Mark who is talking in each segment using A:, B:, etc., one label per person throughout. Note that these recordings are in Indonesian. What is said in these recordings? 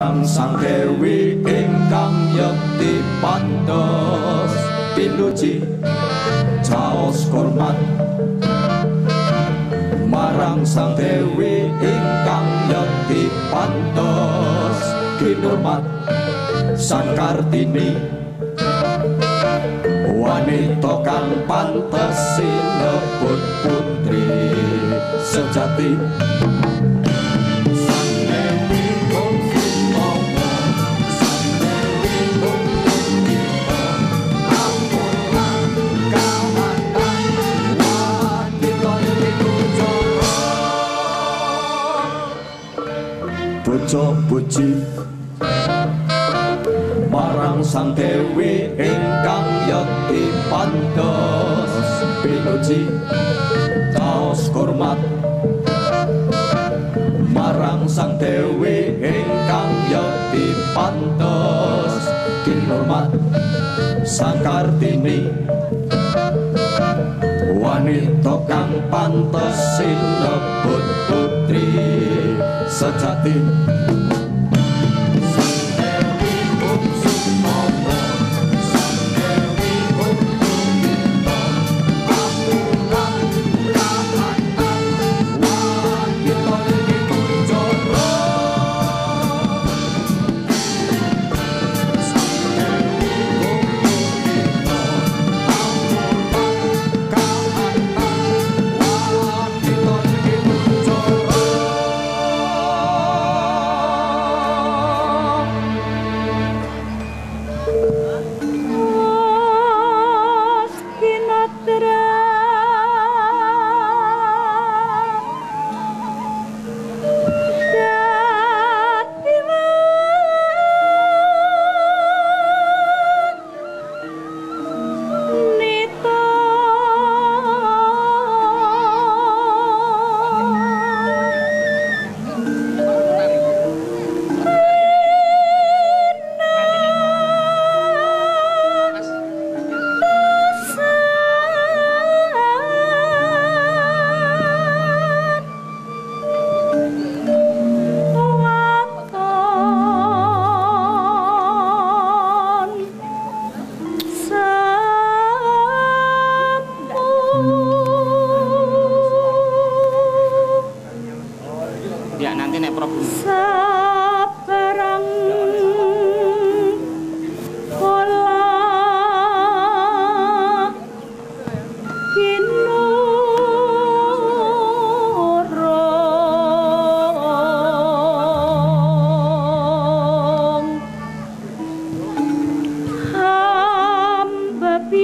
A: Sang Dewi ingkang yekti pantos pinuji. Caos hormat marang Sang Dewi ingkang yekti pantos kinurmat Sang Kartini. Wanita kang pantes sinebut putri sejati Puji marang sang dewi ingkang yakti pantos pinuji taos hormat. Marang sang dewi ingkang yakti pantos kinurmat sang kartini. Wanita kang pantes sinebut putri sejati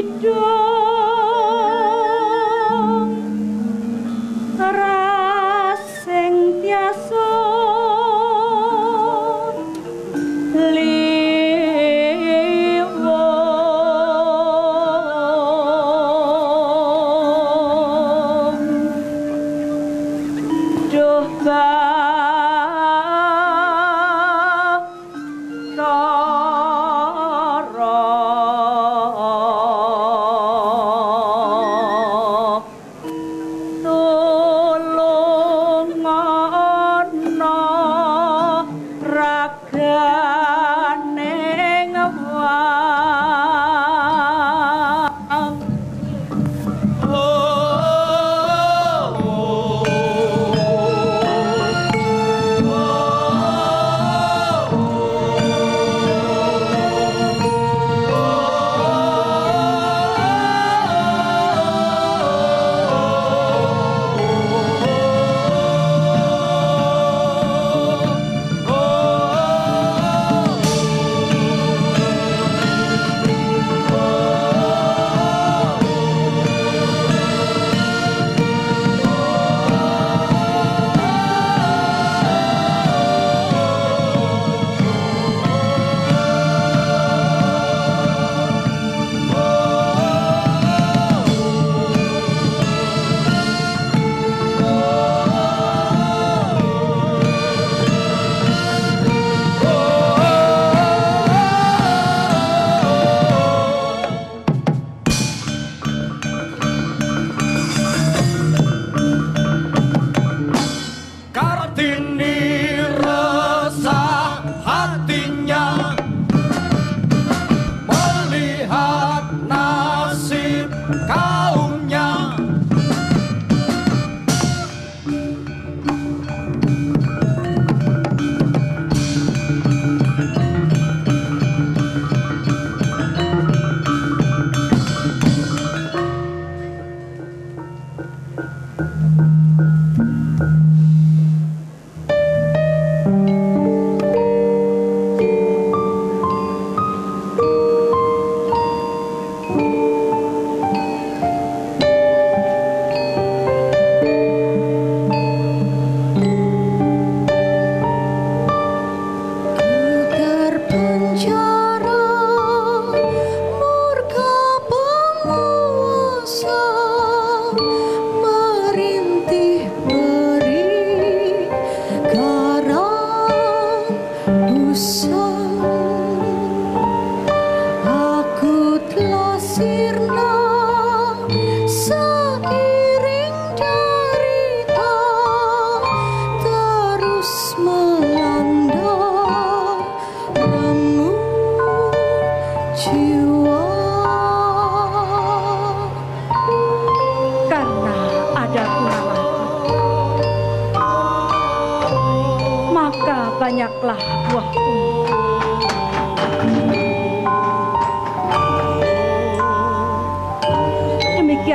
B: it do.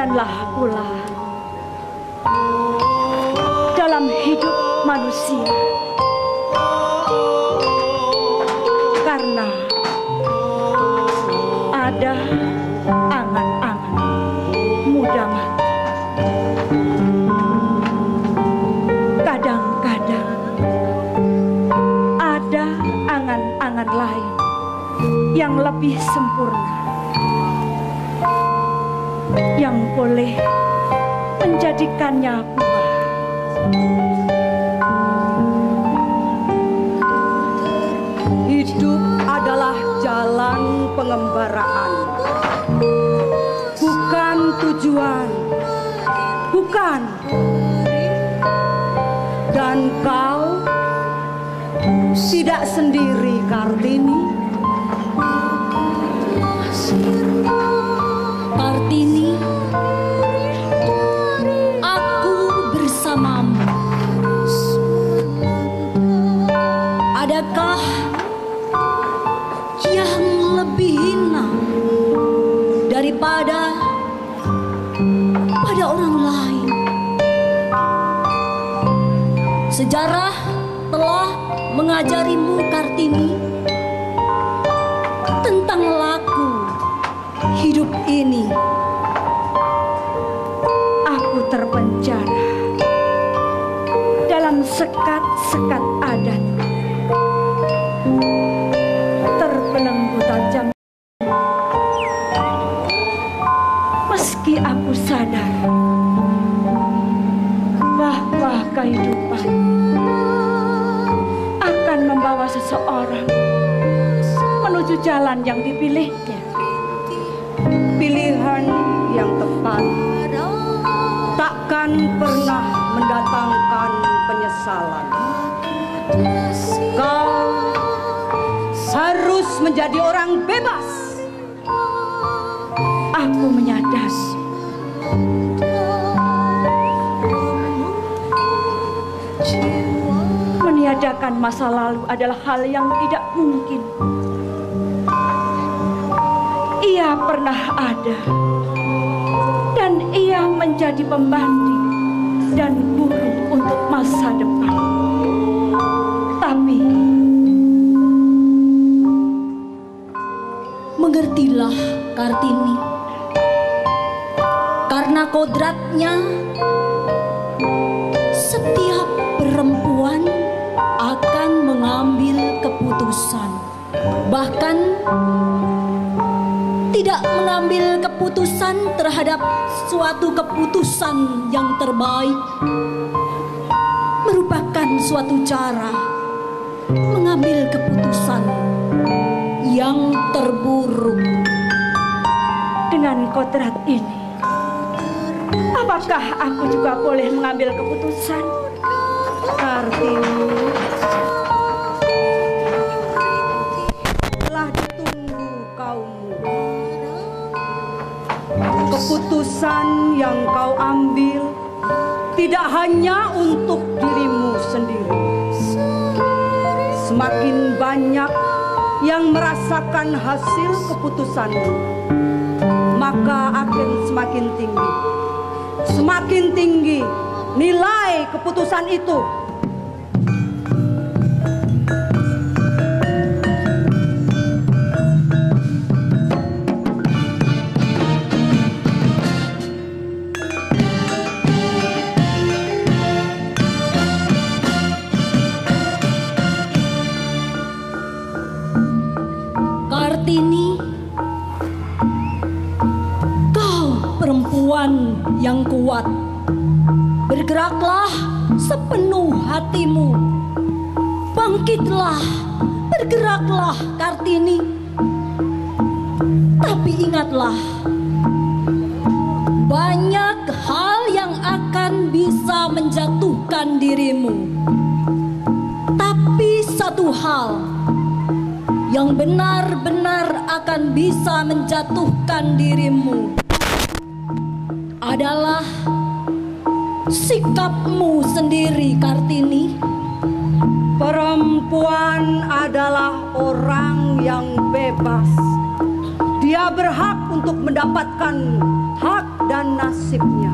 B: Demikianlah pula dalam hidup manusia karena ada angan-angan muda mati. Kadang-kadang ada angan-angan lain yang lebih sempurna yang boleh menjadikannya buah.
C: Hidup adalah jalan pengembaraan, bukan tujuan, bukan. Dan kau tidak sendiri, Kartini.
D: Mengajarimu Kartini tentang laku hidup ini.
B: Aku terpenjara dalam sekat-sekat adat. Jalan yang dipilihnya.
C: Pilihan yang tepat takkan pernah mendatangkan penyesalan. Kau harus menjadi orang bebas.
B: Aku menyadari meniadakan masa lalu adalah hal yang tidak mungkin. Ia pernah ada. Dan ia menjadi pembanding dan guru untuk masa depan. Tapi
D: Mengertilah Kartini. Karena kodratnya Setiap perempuan akan mengambil keputusan. Bahkan tidak mengambil keputusan terhadap suatu keputusan yang terbaik merupakan suatu cara mengambil keputusan yang terburuk.
B: dengan kodrat ini, apakah aku juga boleh mengambil keputusan?
C: Kartini Keputusan yang kau ambil tidak hanya untuk dirimu sendiri. Semakin banyak yang merasakan hasil keputusanmu, maka akan semakin tinggi. Semakin tinggi nilai keputusan itu.
D: Kuat. Bergeraklah sepenuh hatimu. Bangkitlah, bergeraklah Kartini. Tapi ingatlah, banyak hal yang akan bisa menjatuhkan dirimu. Tapi satu hal yang benar-benar akan bisa menjatuhkan dirimu adalah sikapmu sendiri, Kartini.
C: Perempuan adalah orang yang bebas. Dia berhak untuk mendapatkan hak dan nasibnya.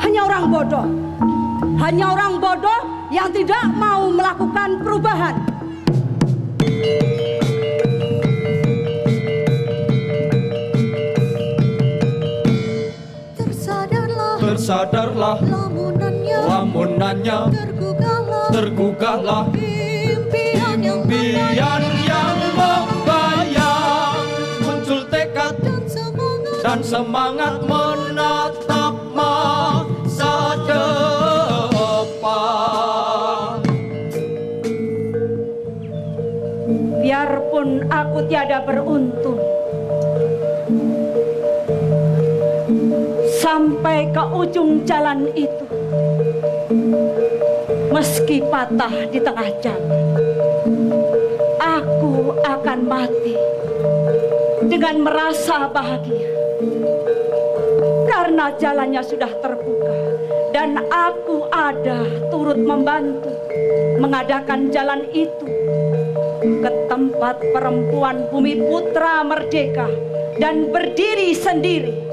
C: Hanya orang bodoh, hanya orang bodoh yang tidak mau melakukan perubahan.
A: Bersadarlah
E: lamunannya
A: lamunannya
E: Tergugahlah.
A: Tergugahlah.
E: Impian yang
A: Impian yang membayang. Muncul tekad
E: dan semangat.
A: dan semangat menatap masa depan.
B: Biarpun aku tiada beruntung Sampai ke ujung jalan itu Meski patah di tengah jalan Aku akan mati Dengan merasa bahagia Karena jalannya sudah terbuka Dan aku ada turut membantu Mengadakan jalan itu ke tempat perempuan bumi putra merdeka dan berdiri sendiri.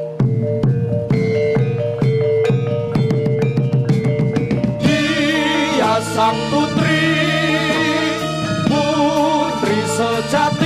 A: Sang putri Putri sejati